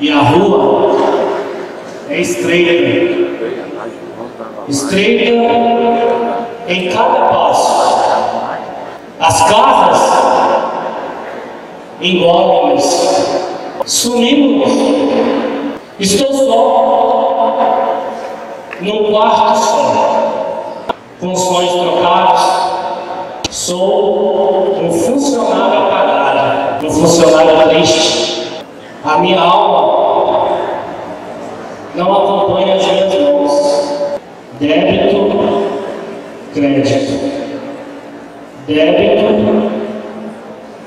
E a rua é estreita. Estreita em cada passo. As casas engolem-nos. Sumimos. Estou só, num quarto só, com sonhos trocados. Sou um funcionário apagado, um funcionário triste. A minha alma Clenched. Debito.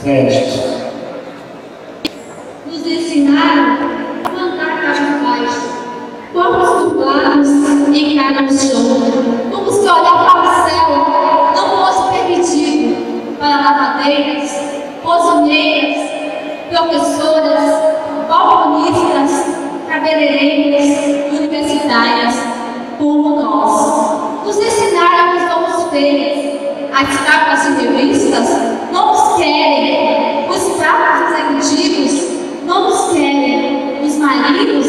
Clenched. maridos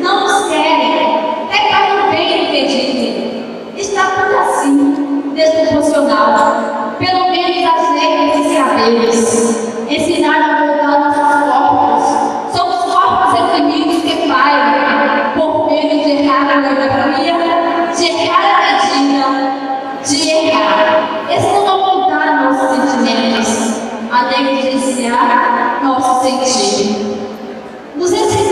não os querem. É caiu bem impedido. Está tudo assim, desproporcional. Pelo menos as leis e saberes ensinaram a voltar nossos corpos. Somos corpos reprimidos que pairam por medo de errar a geografia, de errar a medida, de errar. Esse não é voltar nossos sentimentos, a negligenciar nosso sentido. Nos ensinar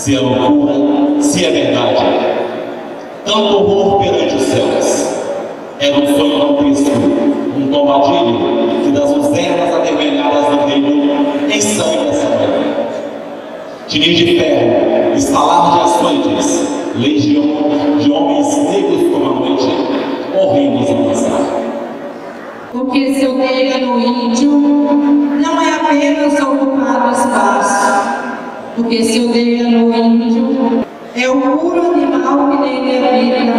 se é loucura, se é verdade. Tanto horror perante os céus. Era um sonho Cristo, um tombadilho que das usenas avermelhadas do reino em sangue dessa manhã. Tininho de ferro, estalar de açoites, legião de homens negros como a noite, horríveis em passar. Porque se odeia índio, não é apenas ocupar o espaço. Porque se odeia no índio, é o puro animal que nem vida.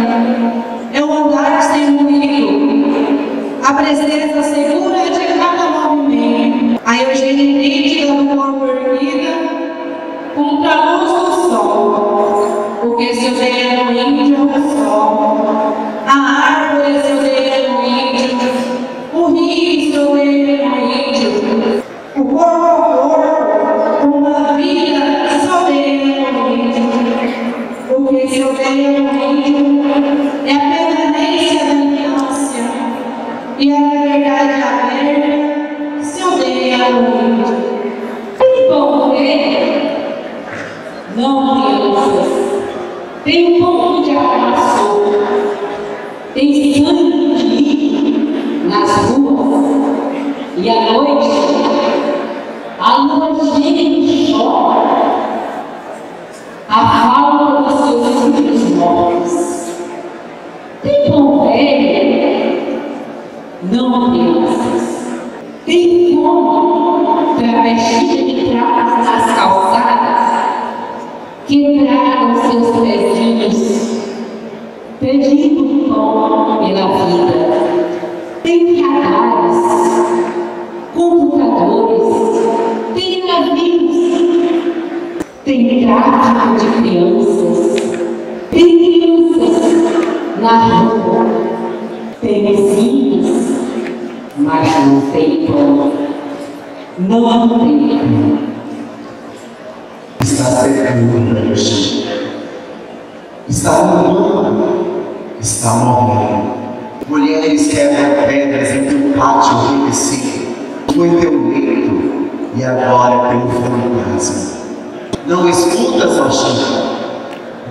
É o andar sem ruído. A presença segura de cada movimento. A eugênia nítida do corpo E a liberdade aberta se odeia no índio. Bom, né? Não, crianças. Tem um ponto de abraço. Tem sangue nas ruas. E à noite, a lua cheia Não, crianças. Tem fome para vestir de trás nas calçadas? Quebraram seus pezinhos, pedindo pão pela vida. Tem radares, computadores, tem navios, tem tráfico de crianças, tem crianças na rua, tem vizinhos, mas não tem pão. Não tem está secando para ti. Está mudando, está morrendo. Mulheres quebram pedras em teu pátio enriquecido, foi teu leito e agora teu fantasma. Não escutas, Chico,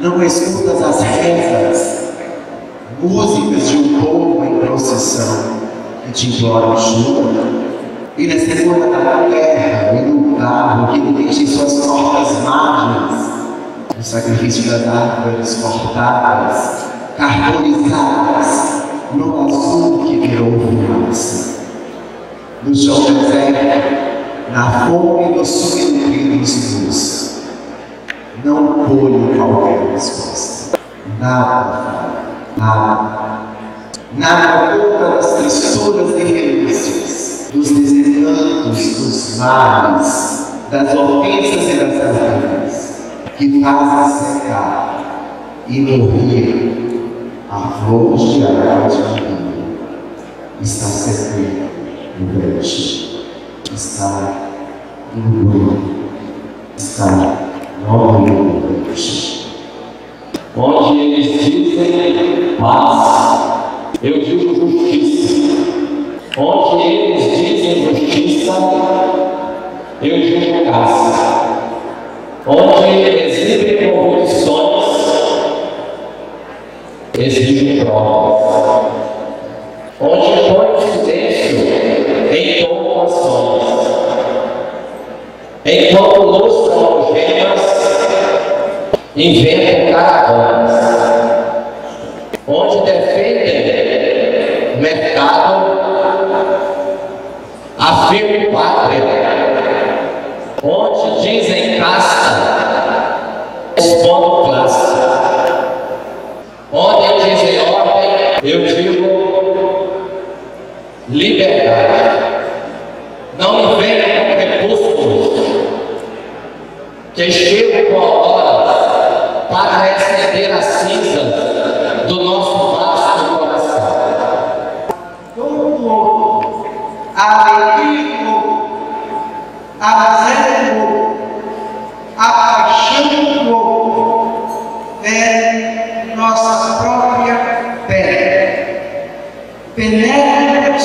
não escutas as rezas, músicas de um povo em procissão que te imploram chuva. E na segunda da terra, no carro que em suas portas margens, o sacrifício das árvores cortadas, carbonizadas, no azul que virou fumaça. No chão deserto, na fome dos subnutridos luz, não colhe qualquer resposta. Nada, nada, nada contra das trissuras e renúncias, dos desencantos, dos males, das ofensas e das calúnias, que fazem secar e morrer a flor de águas de vida. Está secando no brejo, está indo, está morrendo no brejo. Onde eles dizem paz, eu digo justiça. Onde eles dizem justiça, eu digo graça. Onde exibem que chegam com a hora para recender a cinza do nosso vasto coração. Todo a alegria do outro, a miséria do outro, a paixão do outro, é nossa própria pele. Penetra